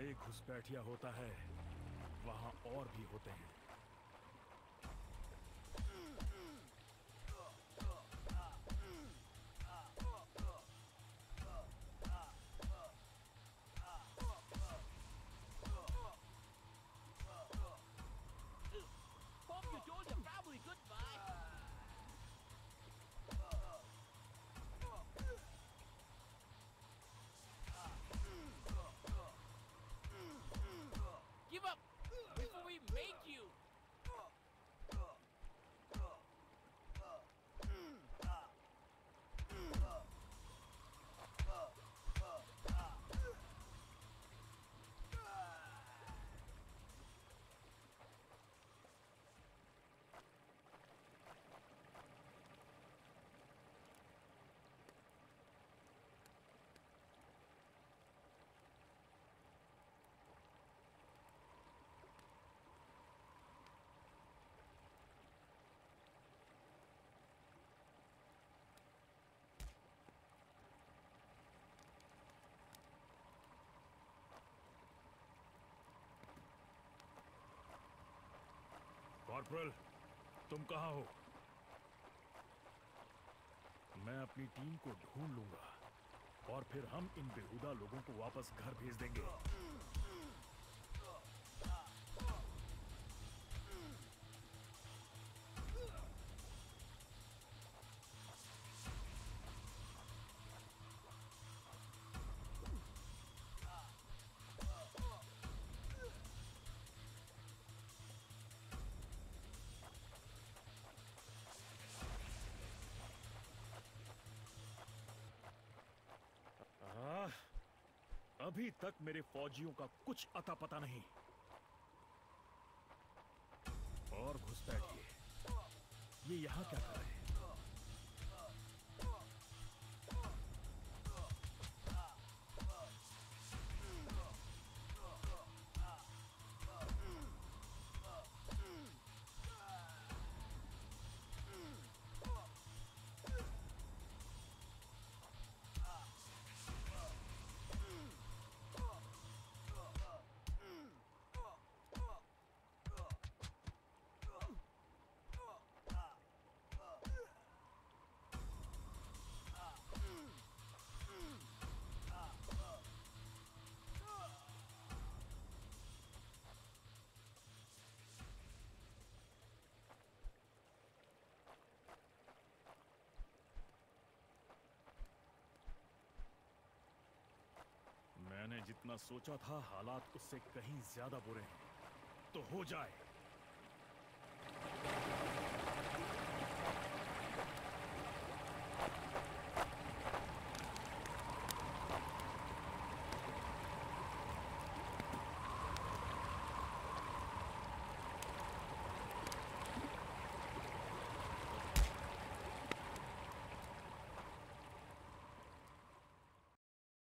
एक घुसपैठिया होता है वहाँ और भी होते हैं। कॉर्पोरल, तुम कहाँ हो? मैं अपनी टीम को ढूंढ लूँगा और फिर हम इन बेहुदा लोगों को वापस घर भेज देंगे। अभी तक मेरे फौजियों का कुछ अता पता नहीं। और घुसपैठिए ये यहाँ क्या कर रहे हैं? मैंने जितना सोचा था हालात उससे कहीं ज़्यादा बुरे हैं। तो हो जाए।